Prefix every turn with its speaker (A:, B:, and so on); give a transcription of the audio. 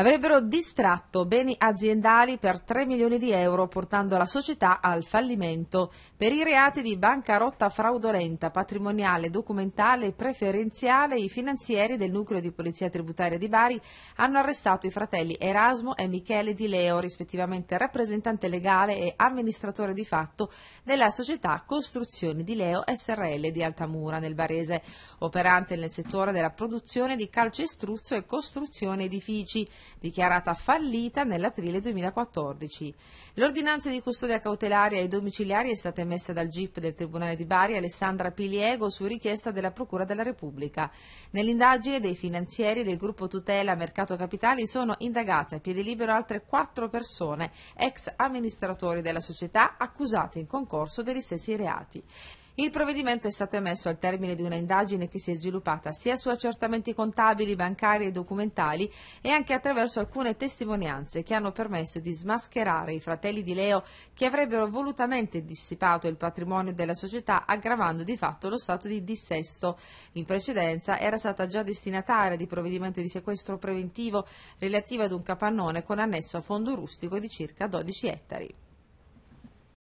A: avrebbero distratto beni aziendali per 3 milioni di euro portando la società al fallimento. Per i reati di bancarotta fraudolenta, patrimoniale, documentale, preferenziale i finanzieri del nucleo di polizia tributaria di Bari hanno arrestato i fratelli Erasmo e Michele Di Leo, rispettivamente rappresentante legale e amministratore di fatto della società Costruzioni Di Leo SRL di Altamura nel Barese, operante nel settore della produzione di calcestruzzo e costruzione edifici dichiarata fallita nell'aprile 2014. L'ordinanza di custodia cautelare ai domiciliari è stata emessa dal GIP del Tribunale di Bari Alessandra Piliego su richiesta della Procura della Repubblica. Nell'indagine dei finanzieri del gruppo Tutela Mercato Capitali sono indagate a piede libero altre quattro persone, ex amministratori della società, accusate in concorso degli stessi reati. Il provvedimento è stato emesso al termine di una indagine che si è sviluppata sia su accertamenti contabili, bancari e documentali e anche attraverso alcune testimonianze che hanno permesso di smascherare i fratelli di Leo che avrebbero volutamente dissipato il patrimonio della società aggravando di fatto lo stato di dissesto. In precedenza era stata già destinataria di provvedimento di sequestro preventivo relativo ad un capannone con annesso a fondo rustico di circa 12 ettari.